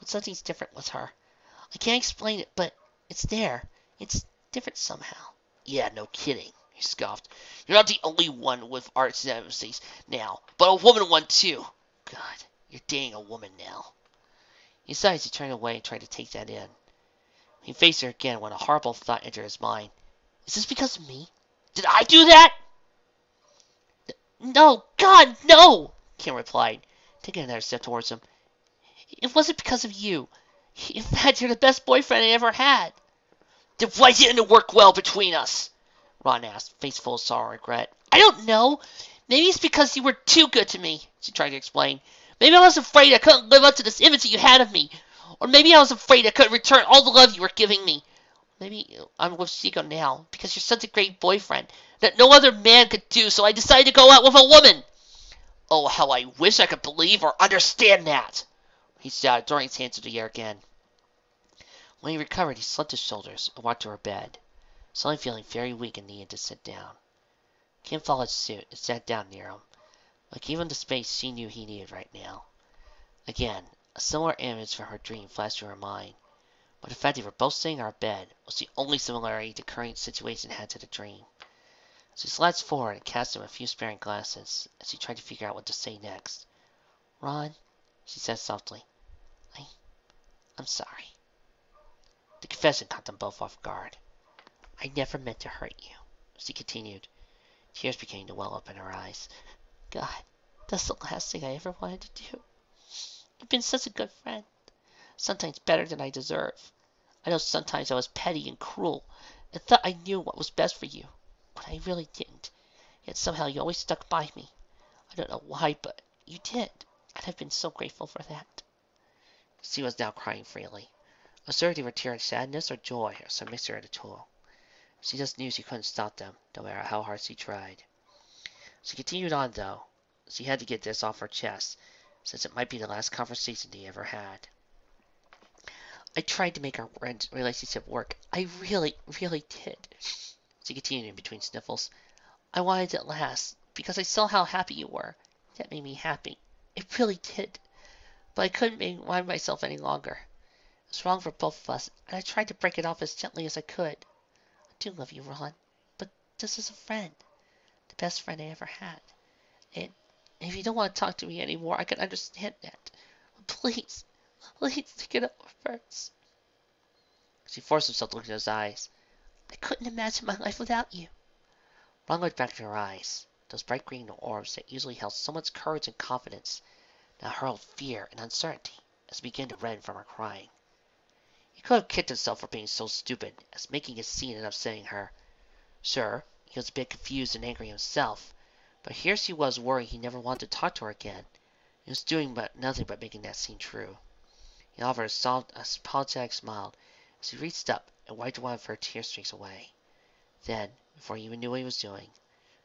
But something's different with her. I can't explain it, but it's there. It's different somehow. Yeah, no kidding, he scoffed. You're not the only one with arts nemesis now, but a woman one too. God, you're dating a woman now. Besides, he sighed to turn away and tried to take that in. He faced her again when a horrible thought entered his mind. Is this because of me? Did I do that? No, God, no, Kim replied, taking another step towards him. It wasn't because of you. In fact, you're the best boyfriend I ever had. Then why didn't it work well between us? Ron asked, face full of sorrow and regret. I don't know. Maybe it's because you were too good to me, she tried to explain. Maybe I was afraid I couldn't live up to this image that you had of me. Or maybe I was afraid I couldn't return all the love you were giving me. Maybe I'm with Shego now because you're such a great boyfriend that no other man could do, so I decided to go out with a woman. Oh, how I wish I could believe or understand that, he shouted, throwing his hands into the air again. When he recovered, he slumped his shoulders and walked to her bed, suddenly feeling very weak and needed to sit down. Kim followed suit and sat down near him, like even the space she knew he needed right now. Again, a similar image from her dream flashed through her mind. But the fact they were both sitting in our bed was the only similarity the current situation had to the dream. She slouched forward and cast him a few sparing glances as she tried to figure out what to say next. Ron, she said softly, I, I'm sorry. The confession caught them both off guard. I never meant to hurt you, she continued. Tears began to well up in her eyes. God, that's the last thing I ever wanted to do. You've been such a good friend sometimes better than I deserve. I know sometimes I was petty and cruel, and thought I knew what was best for you, but I really didn't. Yet somehow you always stuck by me. I don't know why, but you did, and I've been so grateful for that. She was now crying freely. Were tears sadness or joy, or some mixture of the two. She just knew she couldn't stop them, no matter how hard she tried. She continued on, though. She had to get this off her chest, since it might be the last conversation they ever had. I tried to make our relationship work. I really, really did. She continued in between sniffles. I wanted it last because I saw how happy you were. That made me happy. It really did. But I couldn't make myself any longer. It was wrong for both of us, and I tried to break it off as gently as I could. I do love you, Ron, but this is a friend. Best friend I ever had. And if you don't want to talk to me anymore, I can understand that. But please, Please take it over first. She forced herself to look into his eyes. I couldn't imagine my life without you. Ron looked back at her eyes, those bright green orbs that usually held so much courage and confidence, now hurled fear and uncertainty as he began to redden from her crying. He could have kicked himself for being so stupid as making a scene and upsetting her. Sure, he was a bit confused and angry himself, but here she was worrying he never wanted to talk to her again. He was doing but nothing but making that scene true. He offered a soft, apologetic smile as he reached up and wiped one of her tear streaks away. Then, before he even knew what he was doing,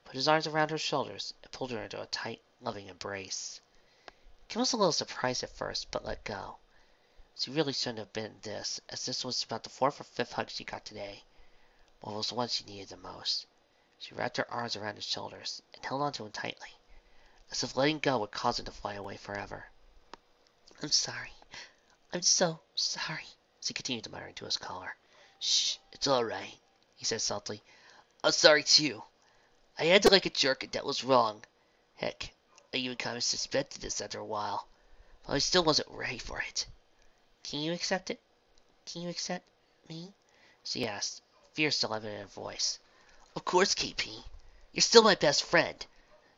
put his arms around her shoulders and pulled her into a tight, loving embrace. Kim was a little surprised at first, but let go. She really shouldn't have been this, as this was about the fourth or fifth hug she got today, but it was the one she needed the most. She wrapped her arms around his shoulders and held on to him tightly, as if letting go would cause him to fly away forever. I'm sorry, I'm so sorry, she he continued to mutter into his collar. Shh, it's all right, he said softly. I'm sorry too. I acted like a jerk and that was wrong. Heck, I even kind of suspected this after a while, but I still wasn't ready for it. Can you accept it? Can you accept me? She asked, fear still evident in her voice. Of course, KP. You're still my best friend.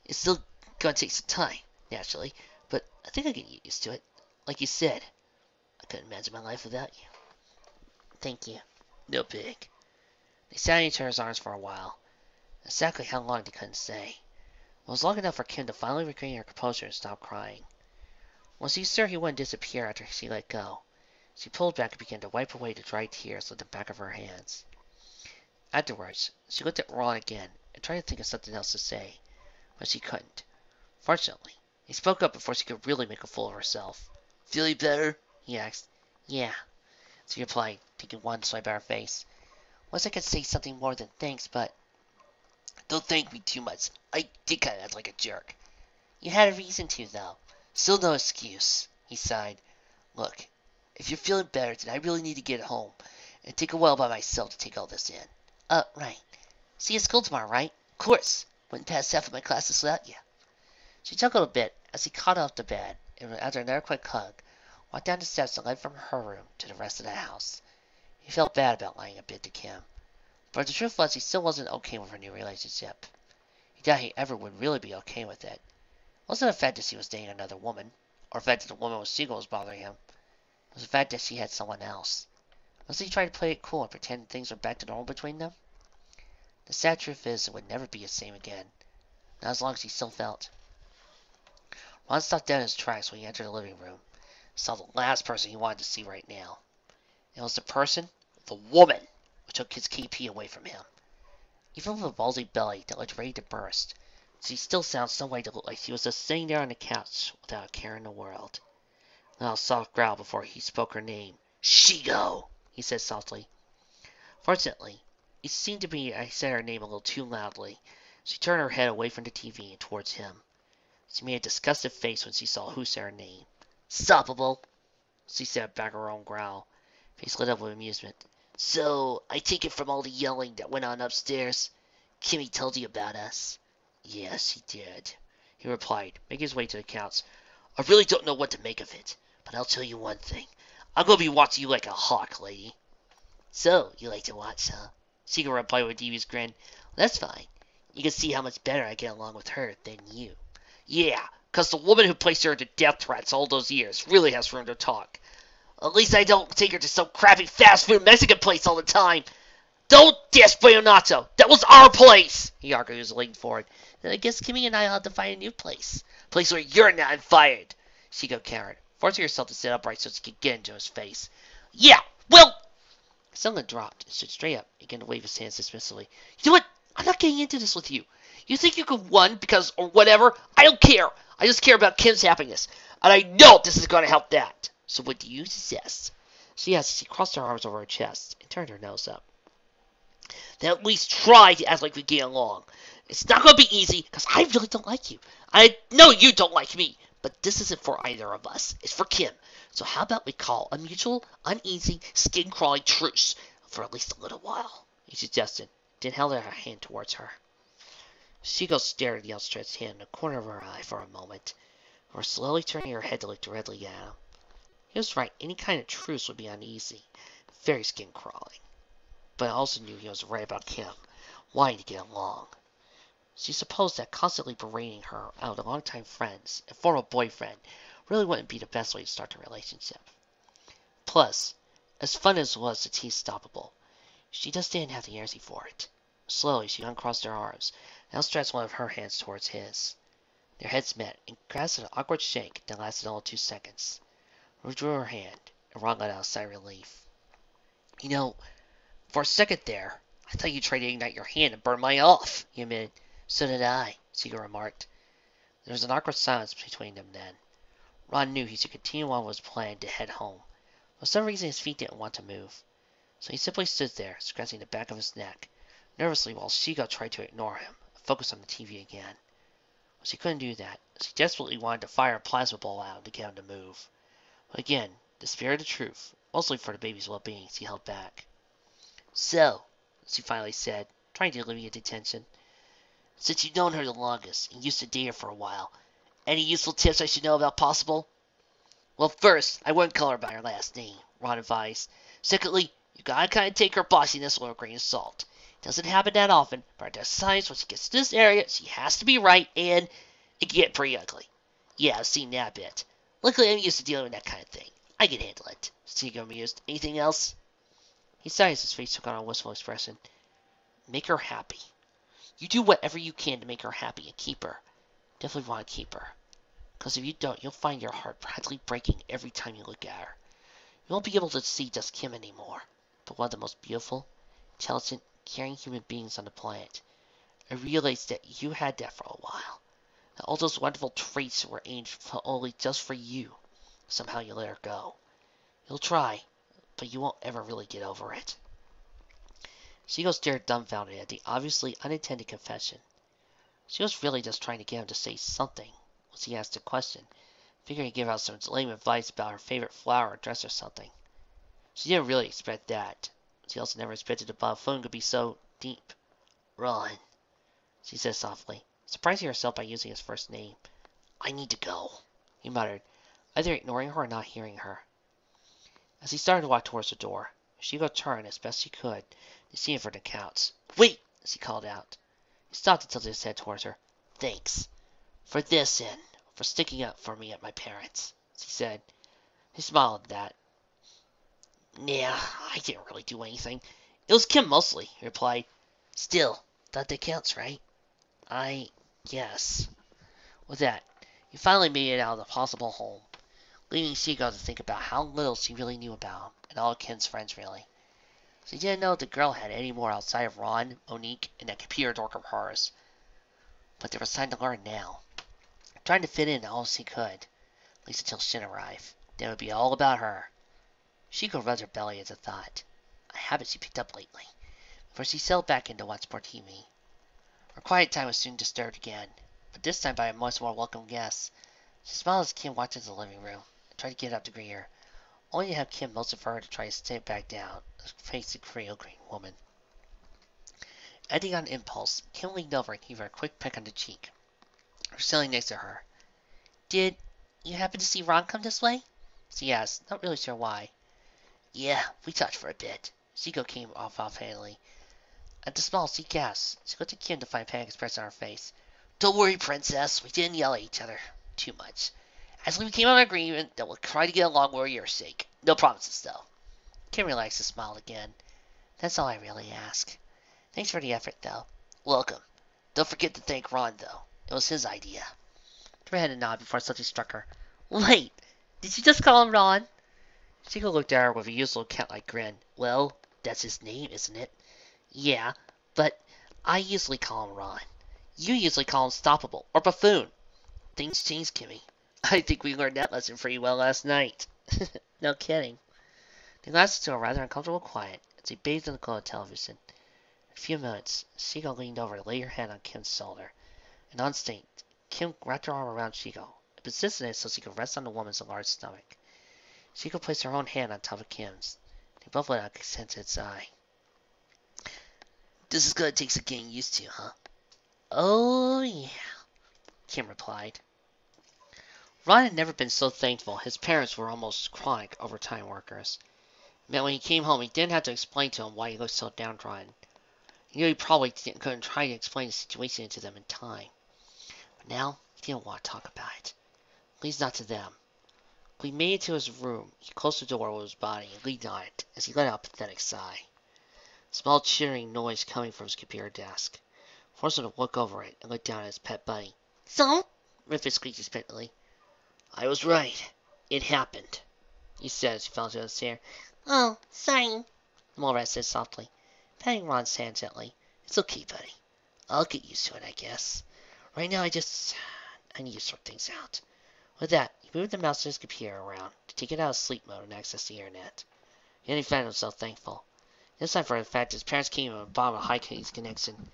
It's still gonna take some time, naturally, but I think I can get used to it. Like you said, I couldn't imagine my life without you. Thank you. No big. They sat in each other's arms for a while. Exactly how long they couldn't say. It was long enough for Kim to finally regain her composure and stop crying. Was he sure he wouldn't disappear after she let go? She pulled back and began to wipe away the dry tears with the back of her hands. Afterwards, she looked at Ron again and tried to think of something else to say, but she couldn't. Fortunately, he spoke up before she could really make a fool of herself. Feeling better? he asked. Yeah, she replied, taking one swipe at her face. Wish I could say something more than thanks, but don't thank me too much. I did kind of act like a jerk. You had a reason to, though. Still no excuse, he sighed. Look, if you're feeling better, then I really need to get home and take a while by myself to take all this in. Uh, right. See you at school tomorrow, right? Of course. Wouldn't pass half of my classes without you. She chuckled a bit as he caught off the bed and, after another quick hug, walked down the steps that led from her room to the rest of the house. He felt bad about lying a bit to Kim, but the truth was he still wasn't okay with her new relationship. He doubt he ever would really be okay with it. It wasn't the fact that she was dating another woman, or the fact that the woman was single was bothering him. It was the fact that she had someone else. Was he trying to play it cool and pretend things were back to normal between them? The sad truth is it would never be the same again. Not as long as he still felt. Ron stopped dead in his tracks when he entered the living room. Saw the last person he wanted to see right now. It was the person, the woman, who took his KP away from him. Even with a ballsy belly that looked ready to burst, she still sounded some way to look like she was just sitting there on the couch without a care in the world. A soft growl before he spoke her name. Shego, he said softly. Fortunately, it seemed to me I said her name a little too loudly. She turned her head away from the TV and towards him. She made a disgusted face when she saw who said her name. Stoppable, she said back her own growl. Face lit up with amusement. So, I take it from all the yelling that went on upstairs, Kimmy told you about us. Yes, he did, he replied, making his way to the couch. I really don't know what to make of it, but I'll tell you one thing. I'm gonna be watching you like a hawk, lady. So, you like to watch, huh? Shego replied with a devious grin. That's fine. You can see how much better I get along with her than you. Yeah, 'cause the woman who placed her into death threats all those years really has room to talk. At least I don't take her to some crappy fast food Mexican place all the time. Don't diss Bueno Nacho. That was our place, he argued as he leaned forward. Then I guess Kimmy and I'll have to find a new place. Place where you're not fired. Shego countered, forcing herself to sit upright so she could get into his face. Yeah, well... Suddenly dropped and stood straight up, began to wave his hands dismissively. You know what? I'm not getting into this with you. You think you could win because, or whatever? I don't care. I just care about Kim's happiness. And I know this is going to help that. So what do you suggest? She asked as she crossed her arms over her chest and turned her nose up. Then at least try to act like we get along. It's not going to be easy, because I really don't like you. I know you don't like me, but this isn't for either of us. It's for Kim. So how about we call a mutual, uneasy, skin-crawling truce for at least a little while, he suggested, then held out her hand towards her. Shego stared at the outstretched hand in the corner of her eye for a moment, before slowly turning her head to look directly at him. He was right. Any kind of truce would be uneasy, very skin-crawling. But I also knew he was right about Kim, wanting to get along. She supposed that constantly berating her out of longtime friends and former boyfriend really wouldn't be the best way to start a relationship. Plus, as fun as it was to tease Stoppable, she just didn't have the energy for it. Slowly, she uncrossed her arms and outstretched one of her hands towards his. Their heads met and grasped an awkward shake that lasted only two seconds. Withdrew her hand, and Ron let out a sigh of relief. You know, for a second there, I thought you tried to ignite your hand and burn mine off, he admitted. So did I, Shego remarked. There was an awkward silence between them then. Ron knew he should continue on with his plan to head home. For some reason his feet didn't want to move. So he simply stood there, scratching the back of his neck, nervously while Shego tried to ignore him and focus on the TV again. But she couldn't do that, as he desperately wanted to fire a plasma ball out to get him to move. But again, the spirit of truth mostly for the baby's well-being, he held back. So, she finally said, trying to alleviate the tension, since you've known her the longest and used to date her for a while, any useful tips I should know about possible? Well, first, I wouldn't call her by her last name, Ron advised. Secondly, you gotta kinda take her bossiness with a grain of salt. It doesn't happen that often, but there's signs when she gets to this area, she has to be right, and it can get pretty ugly. Yeah, I've seen that bit. Luckily, I'm used to dealing with that kind of thing. I can handle it. Shego amused. Anything else? He sighed his face took on a wistful expression. Make her happy. You do whatever you can to make her happy and keep her. Definitely want to keep her. Because if you don't, you'll find your heart practically breaking every time you look at her. You won't be able to see just Kim anymore, but one of the most beautiful, intelligent, caring human beings on the planet. I realized that you had that for a while. That all those wonderful traits were aimed for only just for you. Somehow you let her go. You'll try, but you won't ever really get over it. Shego stared dumbfounded at the obviously unintended confession. She was really just trying to get him to say something once he asked a question, figuring he'd give out some lame advice about her favorite flower or dress or something. She didn't really expect that. She also never expected the buffoon could be so deep. Ron, she said softly, surprising herself by using his first name. I need to go, he muttered, either ignoring her or not hearing her. As he started to walk towards the door, Shego turned as best she could the counts. Wait! as he called out. He stopped and tilted his head towards her. Thanks. For this and for sticking up for me at my parents', she said. He smiled at that. Yeah, I didn't really do anything. It was Kim mostly, he replied. Still, that counts, right? I guess. With that, he finally made it out of the possible home, leaving Shego to think about how little she really knew about him and all Kim's friends really. She didn't know the girl had any more outside of Ron, Monique, and that computer dork of hers. But there was time to learn now. Trying to fit in all she could, at least until Shin arrived. Then it would be all about her. She could rub her belly at the thought, a habit she picked up lately, before she settled back into watch TV. Her quiet time was soon disturbed again, but this time by a much more welcome guest. She smiled as Kim walked into the living room and tried to get up to greet her, only to have Kim her to try to stay back down, face the Creole green woman. Acting on impulse, Kim leaned over and gave her a quick peck on the cheek. Her sitting next to her. Did you happen to see Ron come this way? She asked, not really sure why. Yeah, we talked for a bit. Shego came off offhandedly. At the small, she gasped. She looked at Kim to find panic expressed on her face. Don't worry, princess. We didn't yell at each other too much. As we came on an agreement that we'll try to get along for your sake. No promises, though. Kim relaxed and smiled again. That's all I really ask. Thanks for the effort, though. Welcome. Don't forget to thank Ron, though. It was his idea. Her head a nod before something struck her. Wait, did you just call him Ron? Shego looked at her with a usual cat-like grin. Well, that's his name, isn't it? Yeah, but I usually call him Ron. You usually call him Stoppable or Buffoon. Things change, Kimmy. I think we learned that lesson pretty well last night. no kidding. They lasted to a rather uncomfortable quiet as they bathed in the glow of television. In a few minutes, Shego leaned over to lay her hand on Kim's shoulder, and on instinct, Kim wrapped her arm around Shego and positioned it so she could rest on the woman's large stomach. Shego placed her own hand on top of Kim's. They both let out a contented sigh. This is gonna take some getting used to, huh? Oh, yeah, Kim replied. Ron had never been so thankful his parents were almost chronic overtime workers. Meant when he came home, he didn't have to explain to them why he looked so downtrodden. He knew he probably couldn't try to explain the situation to them in time. But now, he didn't want to talk about it. At least not to them. When he made it to his room, he closed the door with his body and leaned on it as he let out a pathetic sigh. A small chittering noise coming from his computer desk forced him to look over it and look down at his pet bunny. So? Rufus squeaked expectantly. I was right. It happened, he said as he fell into a chair. Oh, sorry, the mole rat said softly, patting Ron's hand gently. It's okay, buddy. I'll get used to it, I guess. Right now, I just... I need to sort things out. With that, he moved the mouse of his computer around to take it out of sleep mode and access the internet. And he found himself thankful. This time for the fact his parents came and bought him a high-speed connection.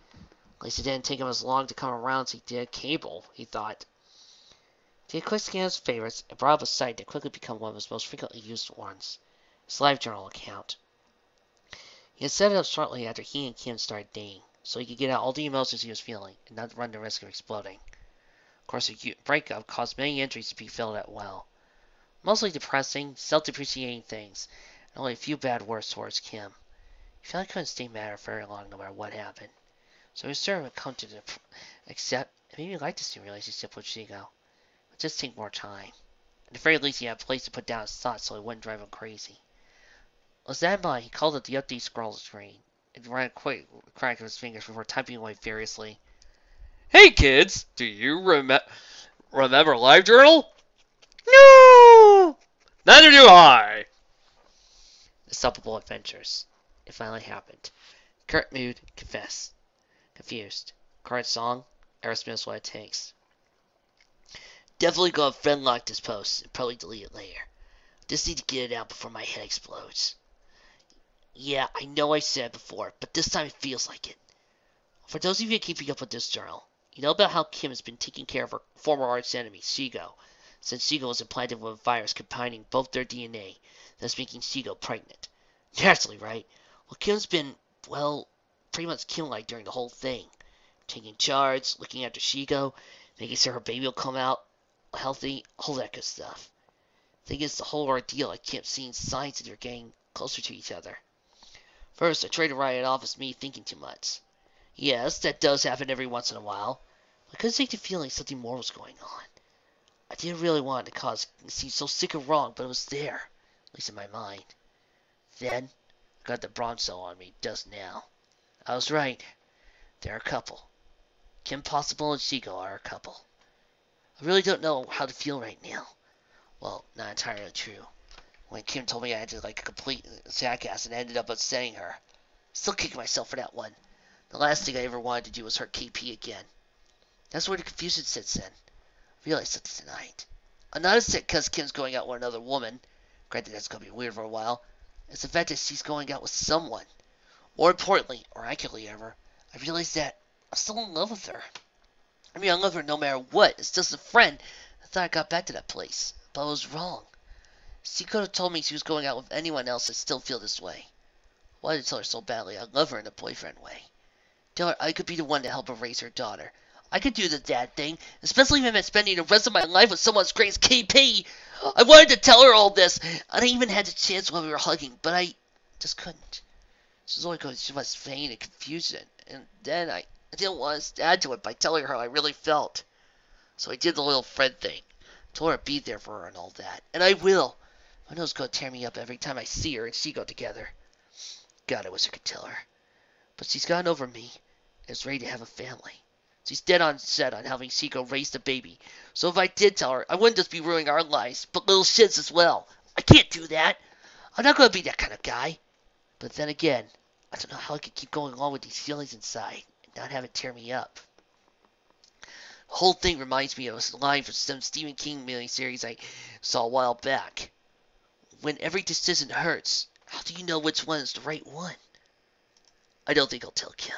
At least it didn't take him as long to come around as he did cable, he thought. He had quick scanned his favorites and brought up a site that quickly became one of his most frequently used ones. his live journal account. He had set it up shortly after he and Kim started dating, so he could get out all the emotions he was feeling and not run the risk of exploding. Of course, the breakup caused many entries to be filled out well. Mostly depressing, self-depreciating things, and only a few bad words towards Kim. He felt he couldn't stay mad her very long no matter what happened. So he sort of come to accept and maybe like this new relationship with Shego. Just take more time. At the very least, he had a place to put down his thoughts so it wouldn't drive him crazy. With mind, he called up the update scroll screen and ran a quick crack of his fingers before typing away furiously. Hey kids, do you rem remember LiveJournal? No! Neither do I! The Stoppable Adventures. It finally happened. Current mood, confess. Confused. Current song, Aerosmith's What It Takes. Definitely gonna friend lock this post and probably delete it later. Just need to get it out before my head explodes. Yeah, I know I said before, but this time it feels like it. For those of you keeping up with this journal, you know about how Kim has been taking care of her former arch enemy, Shego, since Shego was implanted with a virus combining both their DNA, thus making Shego pregnant. Naturally, right? Well, Kim's been, well, pretty much Kim-like during the whole thing. Taking charge, looking after Shego, making sure her baby will come out healthy, all that good stuff. Thing is, the whole ordeal, I kept seeing signs that they're getting closer to each other. First, I tried to write it off as me thinking too much. Yes, that does happen every once in a while. I couldn't take the feeling something more was going on. I didn't really want to cause it seem so sick and wrong, but it was there, at least in my mind. Then, I got the Bronzo on me, just now. I was right. They're a couple. Kim Possible and Shego are a couple. I really don't know how to feel right now. Well, not entirely true when Kim told me I acted like a complete jackass and ended up upsetting her. Still kicking myself for that one. The last thing I ever wanted to do was hurt KP again. That's where the confusion sits in. I realized something tonight. I'm not upset because Kim's going out with another woman. Granted, that's going to be weird for a while. It's the fact that she's going out with someone. More importantly, or accurately ever, I realized that I'm still in love with her. I mean, I love her no matter what. It's just a friend. I thought I got back to that place, but I was wrong. She could have told me she was going out with anyone else and still feel this way. Why did I tell her so badly I love her in a boyfriend way? Tell her I could be the one to help her raise her daughter. I could do the dad thing, especially if I meant spending the rest of my life with someone as great as KP. I wanted to tell her all this, and I even had the chance while we were hugging, but I just couldn't. She was only going to was vain and confusion, and then I, I didn't want to add to it by telling her how I really felt. So I did the little friend thing. Told her I'd be there for her and all that. And I will. My it's gonna tear me up every time I see her and Shego together. God, I wish I could tell her. But she's gotten over me and is ready to have a family. She's dead on set on having Shego raise the baby. So if I did tell her, I wouldn't just be ruining our lives, but little shit's as well. I can't do that. I'm not gonna be that kind of guy. But then again, I don't know how I could keep going on with these feelings inside not have it tear me up. The whole thing reminds me of a line from some Stephen King miniseries I saw a while back when every decision hurts, how do you know which one is the right one? I don't think I'll tell Kim.